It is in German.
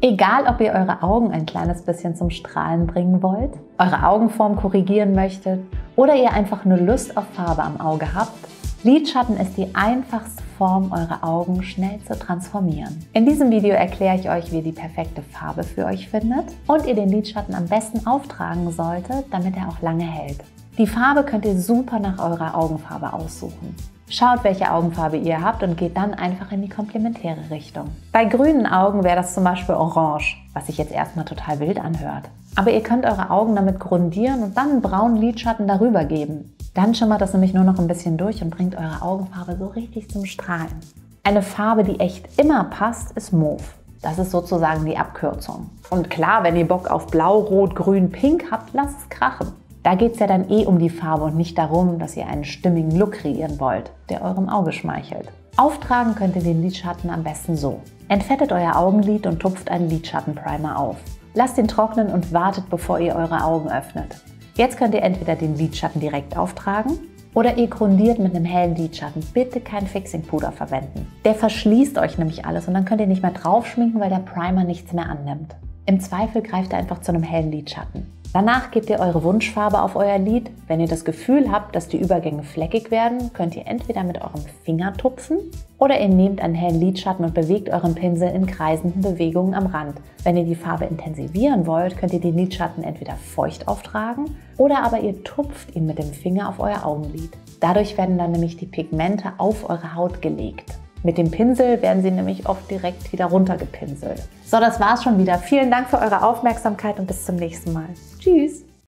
Egal, ob ihr eure Augen ein kleines bisschen zum Strahlen bringen wollt, eure Augenform korrigieren möchtet oder ihr einfach nur Lust auf Farbe am Auge habt, Lidschatten ist die einfachste Form, eure Augen schnell zu transformieren. In diesem Video erkläre ich euch, wie ihr die perfekte Farbe für euch findet und ihr den Lidschatten am besten auftragen solltet, damit er auch lange hält. Die Farbe könnt ihr super nach eurer Augenfarbe aussuchen. Schaut, welche Augenfarbe ihr habt und geht dann einfach in die komplementäre Richtung. Bei grünen Augen wäre das zum Beispiel orange, was sich jetzt erstmal total wild anhört. Aber ihr könnt eure Augen damit grundieren und dann einen braunen Lidschatten darüber geben. Dann schimmert das nämlich nur noch ein bisschen durch und bringt eure Augenfarbe so richtig zum Strahlen. Eine Farbe, die echt immer passt, ist Mauve. Das ist sozusagen die Abkürzung. Und klar, wenn ihr Bock auf Blau, Rot, Grün, Pink habt, lasst es krachen. Da geht es ja dann eh um die Farbe und nicht darum, dass ihr einen stimmigen Look kreieren wollt, der eurem Auge schmeichelt. Auftragen könnt ihr den Lidschatten am besten so. Entfettet euer Augenlid und tupft einen Lidschattenprimer auf. Lasst ihn trocknen und wartet, bevor ihr eure Augen öffnet. Jetzt könnt ihr entweder den Lidschatten direkt auftragen oder ihr grundiert mit einem hellen Lidschatten. Bitte kein Fixing-Puder verwenden. Der verschließt euch nämlich alles und dann könnt ihr nicht mehr drauf schminken, weil der Primer nichts mehr annimmt. Im Zweifel greift ihr einfach zu einem hellen Lidschatten. Danach gebt ihr eure Wunschfarbe auf euer Lid. Wenn ihr das Gefühl habt, dass die Übergänge fleckig werden, könnt ihr entweder mit eurem Finger tupfen oder ihr nehmt einen hellen Lidschatten und bewegt euren Pinsel in kreisenden Bewegungen am Rand. Wenn ihr die Farbe intensivieren wollt, könnt ihr den Lidschatten entweder feucht auftragen oder aber ihr tupft ihn mit dem Finger auf euer Augenlid. Dadurch werden dann nämlich die Pigmente auf eure Haut gelegt. Mit dem Pinsel werden sie nämlich oft direkt wieder runtergepinselt. So, das war's schon wieder. Vielen Dank für eure Aufmerksamkeit und bis zum nächsten Mal. Tschüss!